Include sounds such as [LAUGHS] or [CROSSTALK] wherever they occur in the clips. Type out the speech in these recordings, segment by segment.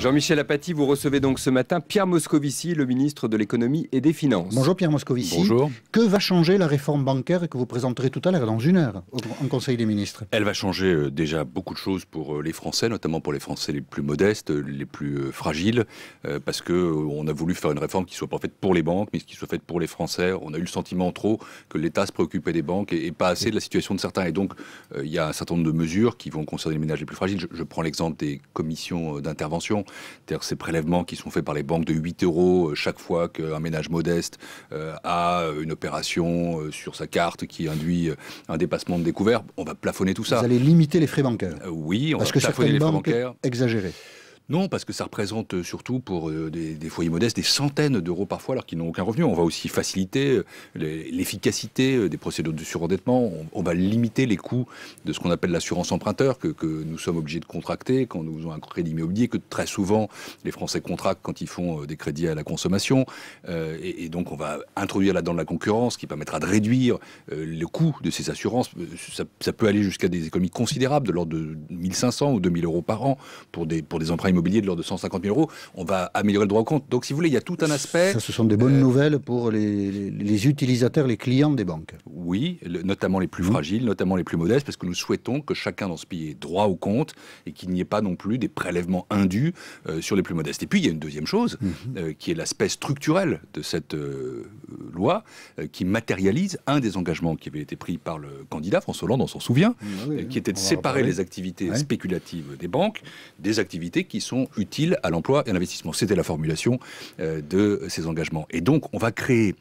Jean-Michel Apathy, vous recevez donc ce matin Pierre Moscovici, le ministre de l'économie et des finances. Bonjour Pierre Moscovici. Bonjour. Que va changer la réforme bancaire que vous présenterez tout à l'heure dans une heure en Conseil des ministres? Elle va changer euh, déjà beaucoup de choses pour euh, les Français, notamment pour les Français les plus modestes, les plus euh, fragiles, parce que on a voulu faire une réforme qui soit pas faite pour les banques, mais qui soit faite pour les Français. On a eu le sentiment trop que l'État se préoccupait des banques et, pas assez de la situation de certains. Et donc il y a un certain nombre de mesures qui vont concerner les ménages les plus fragiles. Je prends l'exemple des commissions d'intervention, c'est-à-dire ces prélèvements qui sont faits par les banques de 8 euros chaque fois qu'un ménage modeste a une opération sur sa carte qui induit un dépassement de découvert. On va plafonner tout ça. Vous allez limiter les frais bancaires euh, Oui, on Parce va que plafonner les frais bancaires. Exagéré. Non, parce que ça représente euh, surtout pour euh, des, foyers modestes des centaines d'euros parfois alors qu'ils n'ont aucun revenu. On va aussi faciliter euh, l'efficacité des procédures de surendettement. On, va limiter les coûts de ce qu'on appelle l'assurance emprunteur que, nous sommes obligés de contracter quand nous faisons un crédit immobilier, que très souvent les Français contractent quand ils font des crédits à la consommation. et, donc on va introduire là-dedans de la concurrence qui permettra de réduire le coût de ces assurances. Ça, ça peut aller jusqu'à des économies considérables de l'ordre de 1500 ou 2000 euros par an pour des, pour des emprunts immobilier de l'ordre de 150 000 euros, on va améliorer le droit au compte. Donc, si vous voulez, il y a tout un aspect. Ça, ce sont des bonnes euh, nouvelles pour les, utilisateurs, les clients des banques. Oui, notamment les plus mmh. fragiles, notamment les plus modestes, parce que nous souhaitons que chacun dans ce pays ait droit au compte et qu'il n'y ait pas non plus des prélèvements indus euh, sur les plus modestes. Et puis, il y a une deuxième chose, mmh. euh, qui est l'aspect structurel de cette loi, qui matérialise un des engagements qui avait été pris par le candidat, François Hollande, on s'en souvient, mmh, qui était de séparer les activités spéculatives des banques des activités qui sont utiles à l'emploi et à l'investissement. C'était la formulation euh, de ces engagements. Et donc, on va créer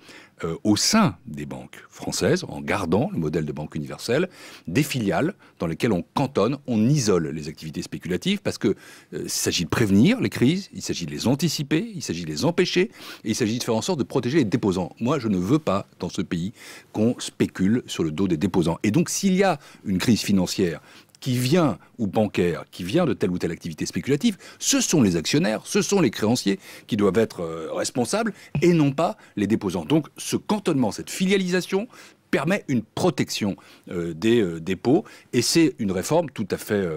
euh, au sein des banques françaises, en gardant le modèle de banque universelle, des filiales dans lesquelles on cantonne, on isole les activités spéculatives, parce qu'il euh, s'agit de prévenir les crises, il s'agit de les anticiper, il s'agit de les empêcher, et il s'agit de faire en sorte de protéger les déposants. Moi, je ne veux pas, dans ce pays, qu'on spécule sur le dos des déposants. Et donc, s'il y a une crise financière qui vient, ou bancaire, qui vient de telle ou telle activité spéculative, ce sont les actionnaires, ce sont les créanciers qui doivent être euh, responsables et non pas les déposants. Donc ce cantonnement, cette filialisation permet une protection euh, des euh, dépôts et c'est une réforme tout à fait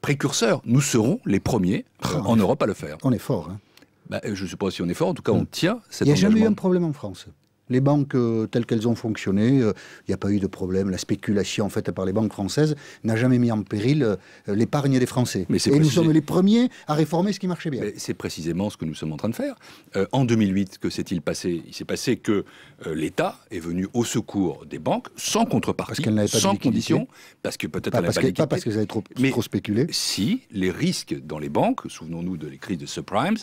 précurseur. Nous serons les premiers ah, en Europe à le faire. On est fort. Hein. Bah, je ne sais pas si on est fort, en tout cas on hmm. tient cet. Il n'y a jamais eu un problème en France les banques euh, telles qu'elles ont fonctionné, euh, il n'y a pas eu de problème. La spéculation faite par les banques françaises n'a jamais mis en péril euh, l'épargne des Français. Mais Et nous sommes les premiers à réformer ce qui marchait bien. C'est précisément ce que nous sommes en train de faire. en 2008, que s'est-il passé? Il s'est passé que l'État est venu au secours des banques sans contrepartie, pas sans condition, parce que peut-être elle pas, pas parce qu'elles avaient trop, Mais trop spéculé. Si les risques dans les banques, souvenons-nous de les crises de subprimes,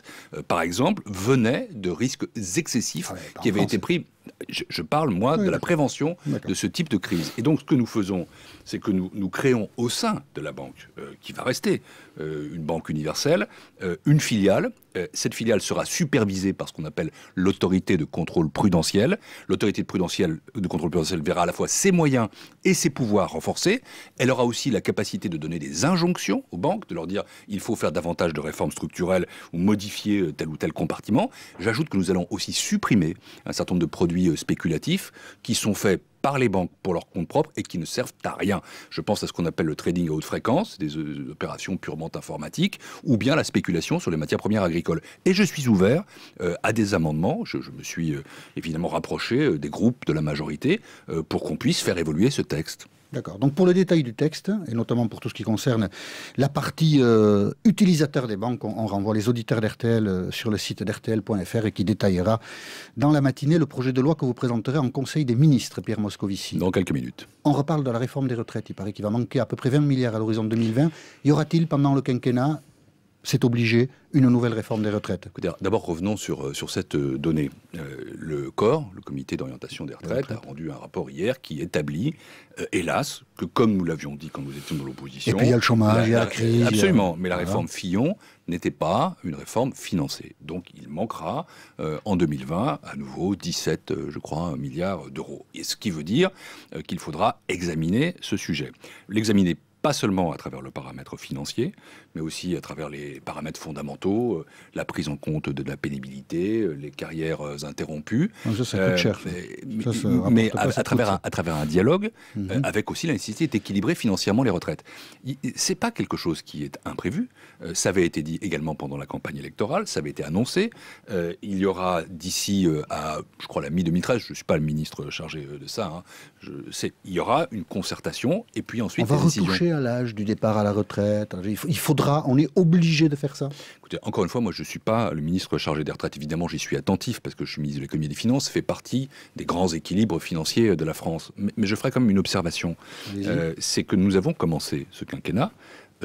par exemple, venaient de risques excessifs ah qui avaient été pris je, parle, moi, de la prévention de ce type de crise. Et donc, ce que nous faisons, c'est que nous, nous créons au sein de la banque, euh, qui va rester une banque universelle, euh, une filiale. cette filiale sera supervisée par ce qu'on appelle l'autorité de contrôle prudentiel. L'autorité de, de contrôle prudentiel verra à la fois ses moyens et ses pouvoirs renforcés. Elle aura aussi la capacité de donner des injonctions aux banques, de leur dire il faut faire davantage de réformes structurelles ou modifier tel ou tel compartiment. J'ajoute que nous allons aussi supprimer un certain nombre de produits spéculatifs qui sont faits par les banques pour leur compte propre et qui ne servent à rien. Je pense à ce qu'on appelle le trading à haute fréquence, des euh, opérations purement informatiques, ou bien la spéculation sur les matières premières agricoles. Et je suis ouvert euh, à des amendements. Je, me suis euh, évidemment rapproché des groupes de la majorité pour qu'on puisse faire évoluer ce texte. D'accord. Donc pour le détail du texte, et notamment pour tout ce qui concerne la partie euh, utilisateur des banques, on, renvoie les auditeurs d'RTL euh, sur le site d'RTL.fr et qui détaillera dans la matinée le projet de loi que vous présenterez en Conseil des ministres, Pierre Moscovici. Dans quelques minutes. On reparle de la réforme des retraites. Il paraît qu'il va manquer à peu près 20 milliards à l'horizon 2020. Y aura-t-il pendant le quinquennat c'est obligé une nouvelle réforme des retraites D'abord, revenons sur, euh, sur cette euh, donnée. Euh, le COR, le Comité d'orientation des retraites, a rendu un rapport hier qui établit, hélas, que comme nous l'avions dit quand nous étions dans l'opposition... Et puis il y a le chômage, il y a la crise... Absolument, mais la réforme Fillon n'était pas une réforme financée. Donc il manquera en 2020 à nouveau 17, je crois, milliards d'euros. Et ce qui veut dire qu'il faudra examiner ce sujet. L'examiner pas seulement à travers le paramètre financier, mais aussi à travers les paramètres fondamentaux, euh, la prise en compte de la pénibilité, euh, les carrières euh, interrompues. Ça, ça coûte cher. Mais, Ça, ça mais rapporte pas, à, travers un, à travers un dialogue, Mhm. avec aussi la nécessité d'équilibrer financièrement les retraites. C'est pas quelque chose qui est imprévu. Ça avait été dit également pendant la campagne électorale, ça avait été annoncé. Il y aura d'ici à, je crois, la mi-2013, je ne suis pas le ministre chargé de ça, hein, je sais, il y aura une concertation et puis ensuite On va retoucher à l'âge du départ à la retraite. Il faudra, on est obligé de faire ça. Écoutez, encore une fois, moi je ne suis pas le ministre chargé des retraites. Évidemment, j'y suis attentif parce que je suis ministre de l'économie et des finances, fait partie des grands équilibres financiers de la France. Mais, mais je ferai quand même une observation. Euh, c'est que nous avons commencé ce quinquennat,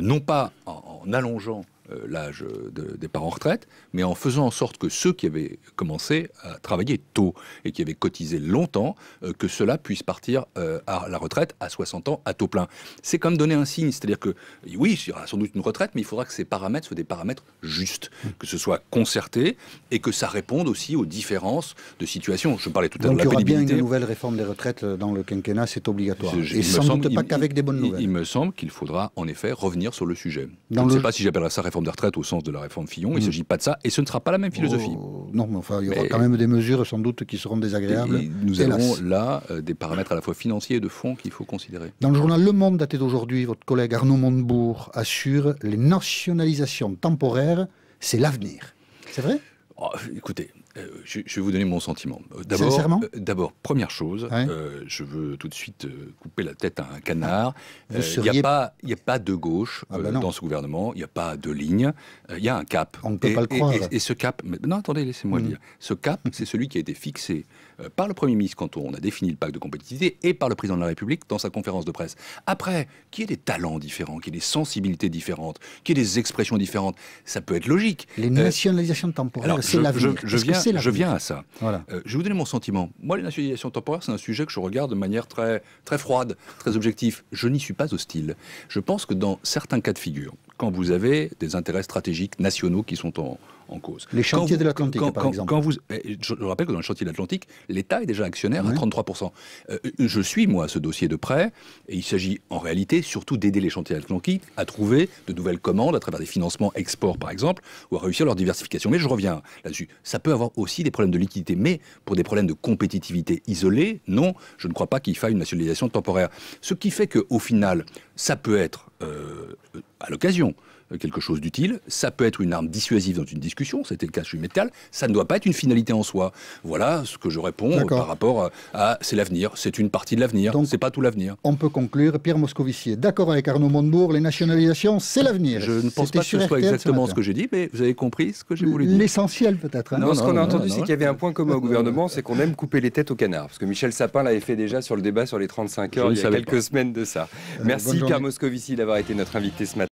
non pas en, en allongeant l'âge de départ en retraite, mais en faisant en sorte que ceux qui avaient commencé à travailler tôt et qui avaient cotisé longtemps, euh, que cela puisse partir euh, à la retraite à 60 ans à taux plein. C'est comme donner un signe, c'est-à-dire que oui, il y aura sans doute une retraite, mais il faudra que ces paramètres soient des paramètres justes, que ce soit concerté et que ça réponde aussi aux différences de situation. Je parlais tout à l'heure de il y la aura bien une nouvelle réforme des retraites euh, dans le quinquennat, c'est obligatoire. Je- Et sans semble- doute pas qu'avec des bonnes il- nouvelles. Il, me semble qu'il faudra en effet revenir sur le sujet. Dans je ne le- sais pas si j'appellerai ça réforme des retraites au sens de la réforme Fillon. Il ne Mm. s'agit pas de ça et ce ne sera pas la même philosophie. Oh, non, mais enfin, il y aura Mais- quand même des mesures sans doute qui seront désagréables. Et nous hélas. avons là euh, des paramètres à la fois financiers et de fond qu'il faut considérer. Dans le journal Le Monde daté d'aujourd'hui, votre collègue Arnaud Montebourg assure les nationalisations temporaires, c'est l'avenir. C'est vrai? Oh, écoutez, euh, je, je vais vous donner mon sentiment. Euh, D'abord, Sincèrement euh, d'abord, première chose, Ouais. euh, je veux tout de suite couper la tête à un canard. Il n'y seriez- a, pas- a de gauche Ah bah dans ce gouvernement, il n'y a pas de ligne, il y a un cap. On ne peut et, pas le croire. et- et ce cap, mais- non, attendez, laissez-moi Mm. le dire. Ce cap, [LAUGHS] c'est celui qui a été fixé par le Premier ministre quand on a défini le pacte de compétitivité et par le Président de la République dans sa conférence de presse. Après, qu'il y ait des talents différents, qu'il y ait des sensibilités différentes, qu'il y ait des expressions différentes, ça peut être logique. Les nationalisations temporaires, alors, c'est l'avenir. je- je viens, c'est je viens à ça. Voilà. Euh, je vais vous donner mon sentiment. Moi, les nationalisations temporaires, c'est un sujet que je regarde de manière très, très froide, très objective. Je n'y suis pas hostile. Je pense que dans certains cas de figure, quand vous avez des intérêts stratégiques nationaux qui sont en, en cause. Les chantiers vous- de l'Atlantique, quand- par quand- exemple. quand vous, eh, je rappelle que dans le chantier de l'Atlantique, l'État est déjà actionnaire à Ouais. 33%. Euh, je suis, moi, ce dossier de près, et il s'agit en réalité surtout d'aider les chantiers Atlantiques à trouver de nouvelles commandes à travers des financements export, par exemple, ou à réussir leur diversification. Mais je reviens là-dessus. Ça peut avoir aussi des problèmes de liquidité, mais pour des problèmes de compétitivité isolés, non, je ne crois pas qu'il faille une nationalisation temporaire. Ce qui fait qu'au final, ça peut être, euh, à l'occasion, quelque chose d'utile, ça peut être une arme dissuasive dans une discussion, c'était le cas chez Métal, ça ne doit pas être une finalité en soi. Voilà ce que je réponds euh, par rapport à, à- c'est l'avenir, c'est une partie de l'avenir, Donc- c'est pas tout l'avenir. On peut conclure, Pierre Moscovici est d'accord avec Arnaud Montebourg, les nationalisations, c'est l'avenir. Je ne pense pas que ce soit RTL exactement ce que j'ai dit, mais vous avez compris ce que j'ai voulu dire. L'essentiel peut-être. hein. Non, Non, ce qu'on a entendu, c'est qu'il y avait un point commun au [LAUGHS] gouvernement, c'est qu'on aime couper les têtes au canard. Parce que Michel Sapin l'avait fait déjà sur le débat sur les 35 Je heures il y a quelques pas. semaines de ça. Euh, Merci. Pierre Moscovici d'avoir été notre invité ce matin.